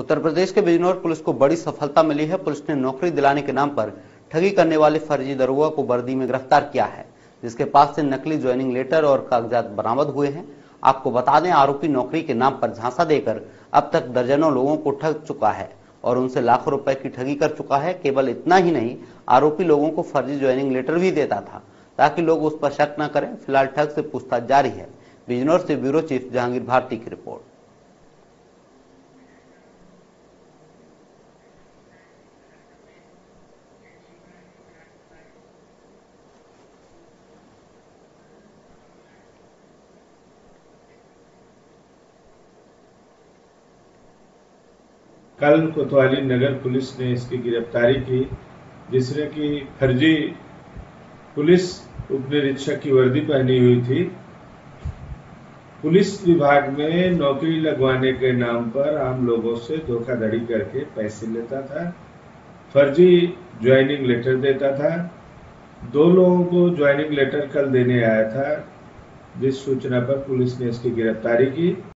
उत्तर प्रदेश के बिजनौर पुलिस को बड़ी सफलता मिली है। पुलिस ने नौकरी दिलाने के नाम पर ठगी करने वाले फर्जी दरोगा को बर्दी में गिरफ़्तार किया है, जिसके पास से नकली ज्वाइनिंग लेटर और कागजात बरामद हुए हैं। आपको बता दें, आरोपी नौकरी के नाम पर झांसा देकर अब तक दर्जनों लोगों को ठग चुका है और उनसे लाखों रुपए की ठगी कर चुका है। केवल इतना ही नहीं, आरोपी लोगों को फर्जी ज्वाइनिंग लेटर भी देता था, ताकि लोग उस पर शक न करें। फ़िलहाल ठग से पूछताछ जारी है। बिजनौर से ब्यूरो चीफ जहांगीर भारती की रिपोर्ट। कल कोतवाली नगर पुलिस ने इसकी गिरफ्तारी की, जिसने की फर्जी पुलिस उप निरीक्षक की वर्दी पहनी हुई थी। पुलिस विभाग में नौकरी लगवाने के नाम पर आम लोगों से धोखाधड़ी करके पैसे लेता था, फर्जी ज्वाइनिंग लेटर देता था। दो लोगों को ज्वाइनिंग लेटर कल देने आया था, जिस सूचना पर पुलिस ने इसकी गिरफ्तारी की।